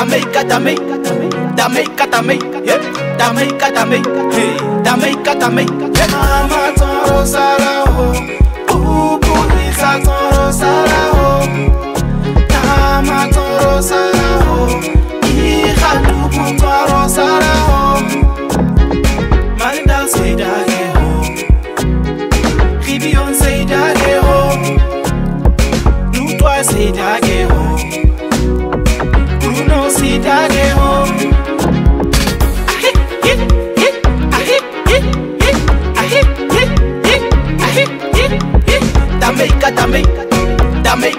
damei katamei damei katamei damei katamei damei katamei mama tsoro sarao ubuisa tsoro sarao mama tsoro sarao iha ubu tsoro sarao manda seida Say that.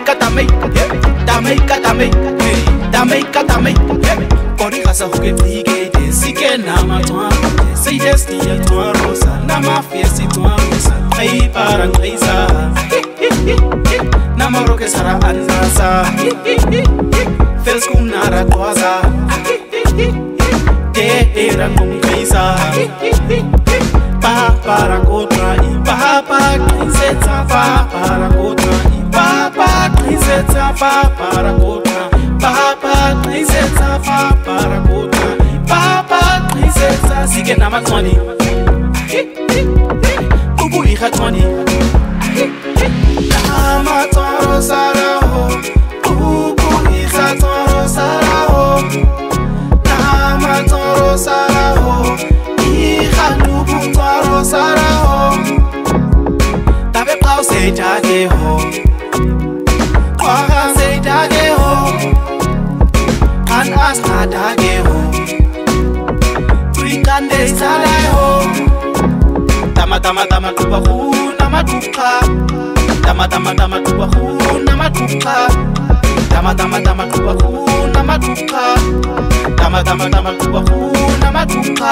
tameika tamei tameika tamei tameika tamei kori kasa hoke tike de sike na matwa se yes ni ya twa rosa na mafia si twa rosa ai para ngaisa na maroke sara anasa fels kuna ra kwaza de era ngaisa pa para kotra pa pa kisetsa pa para kotra qisetsa papa rakota papa qisetsa papa rakota papa qisetsa sike nama tsoni ubu iha tsoni nama tsoro sarao ubu iha tsoro sarao nama tsoro sarao iha nubu tsoro sarao tabe pause jake ho oh. masinada ke ho kwinkande isalayo tamatama tamaquba ru namaquxa tamatama tamaquba ru namaquxa tamatama tamaquba ru namaquxa tamatama tamaquba ru namaquxa